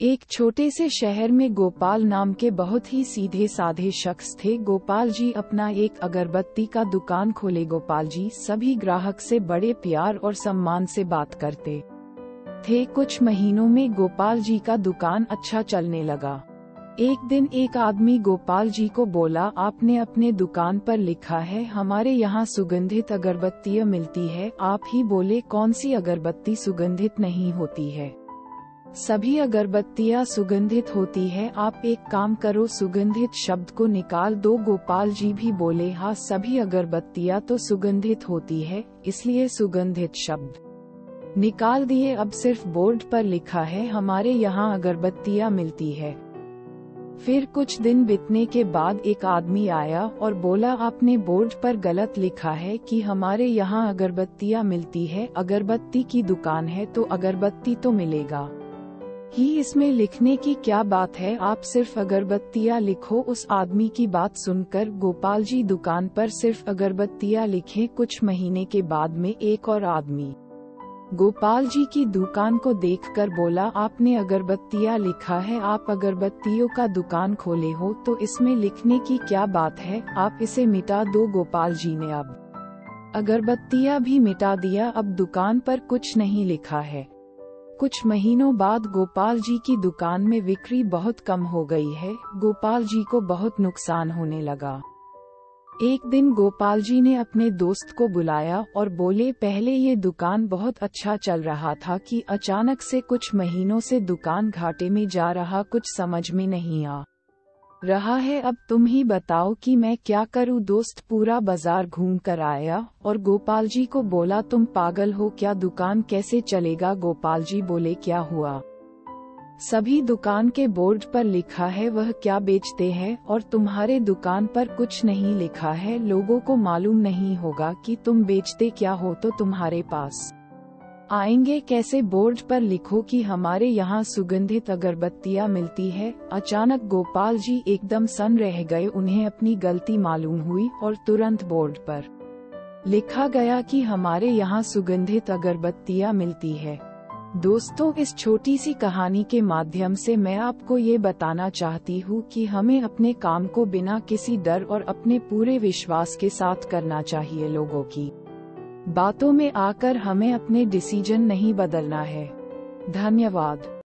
एक छोटे से शहर में गोपाल नाम के बहुत ही सीधे साधे शख्स थे। गोपाल जी अपना एक अगरबत्ती का दुकान खोले। गोपाल जी सभी ग्राहक से बड़े प्यार और सम्मान से बात करते थे। कुछ महीनों में गोपाल जी का दुकान अच्छा चलने लगा। एक दिन एक आदमी गोपाल जी को बोला, आपने अपने दुकान पर लिखा है, हमारे यहाँ सुगंधित अगरबत्तियाँ मिलती है। आप ही बोले, कौन सी अगरबत्ती सुगंधित नहीं होती है? सभी अगरबत्तियाँ सुगंधित होती है। आप एक काम करो, सुगंधित शब्द को निकाल दो। गोपाल जी भी बोले हाँ सभी अगरबत्तियाँ तो सुगंधित होती है, इसलिए सुगंधित शब्द निकाल दिए। अब सिर्फ़ बोर्ड पर लिखा है, हमारे यहाँ अगरबत्तियाँ मिलती है। फिर कुछ दिन बीतने के बाद एक आदमी आया और बोला, आपने बोर्ड पर गलत लिखा है कि हमारे यहाँ अगरबत्तियाँ मिलती है। अगरबत्ती की दुकान है तो अगरबत्ती तो मिलेगा। ही इसमें लिखने की क्या बात है? आप सिर्फ़ अगरबत्तियाँ लिखो। उस आदमी की बात सुनकर गोपाल जी दुकान पर सिर्फ़ अगरबत्तियाँ लिखे। कुछ महीने के बाद में एक और आदमी गोपाल जी की दुकान को देखकर बोला, आपने अगरबत्तियाँ लिखा है। आप अगरबत्तियों का दुकान खोले हो तो इसमें लिखने की क्या बात है? आप इसे मिटा दो गोपाल जी ने। अब अगरबत्तियाँ भी मिटा दिया। अब दुकान पर कुछ नहीं लिखा है। कुछ महीनों बाद गोपाल जी की दुकान में बिक्री बहुत कम हो गई है। गोपाल जी को बहुत नुकसान होने लगा। एक दिन गोपाल जी ने अपने दोस्त को बुलाया और बोले, पहले ये दुकान बहुत अच्छा चल रहा था कि अचानक से कुछ महीनों से दुकान घाटे में जा रहा कुछ समझ में नहीं आ। रहा है, अब तुम ही बताओ कि मैं क्या करूँ। दोस्त पूरा बाज़ार घूम कर आया और गोपाल जी को बोला, तुम पागल हो, क्या दुकान कैसे चलेगा? गोपाल जी बोले, क्या हुआ? सभी दुकान के बोर्ड पर लिखा है, वह क्या बेचते हैं? और तुम्हारे दुकान पर कुछ नहीं लिखा है। लोगों को मालूम नहीं होगा कि तुम बेचते क्या हो तो तुम्हारे पास आएँगे कैसे बोर्ड पर लिखो कि हमारे यहाँ सुगंधित अगरबत्तियाँ मिलती है। अचानक गोपाल जी एकदम सन रह गए। उन्हें अपनी गलती मालूम हुई और तुरंत बोर्ड पर लिखा गया कि हमारे यहाँ सुगंधित अगरबत्तियाँ मिलती है। दोस्तों, इस छोटी सी कहानी के माध्यम से मैं आपको ये बताना चाहती हूँ कि हमें अपने काम को बिना किसी डर और अपने पूरे विश्वास के साथ करना चाहिए लोगों की। बातों में आकर हमें अपने डिसीज़न नहीं बदलना है। धन्यवाद।